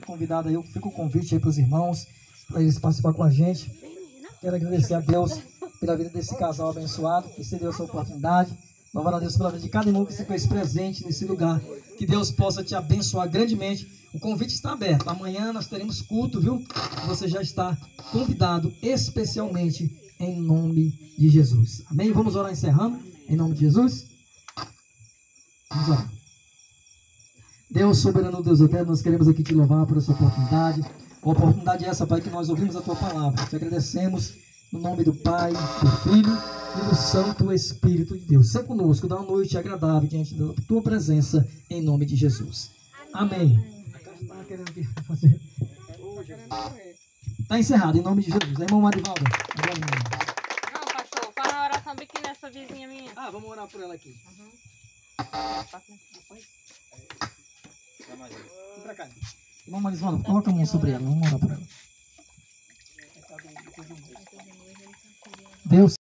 Convidado aí, fica o convite aí para os irmãos, para eles participar com a gente. Quero agradecer a Deus pela vida desse casal abençoado, que se deu essa oportunidade. Louvar a Deus pela vida de cada irmão que se fez presente nesse lugar. Que Deus possa te abençoar grandemente. O convite está aberto. Amanhã nós teremos culto, viu? Você já está convidado especialmente em nome de Jesus. Amém? Vamos orar encerrando em nome de Jesus. Vamos orar. Deus soberano, Deus eterno, nós queremos aqui te louvar por essa oportunidade. A oportunidade é essa, Pai, que nós ouvimos a tua palavra. Te agradecemos no nome do Pai, do Filho e do Santo Espírito de Deus. Seja conosco, dá uma noite agradável diante da tua presença, em nome de Jesus. Amém. Está encerrado, em nome de Jesus. Irmão Marivaldo. Não, pastor, faz uma oração bem aqui nessa vizinha minha. Ah, vamos orar por ela aqui. Vem pra cá. Irmão Marivaldo, coloca a mão sobre ela. Vamos orar por ela. Deus.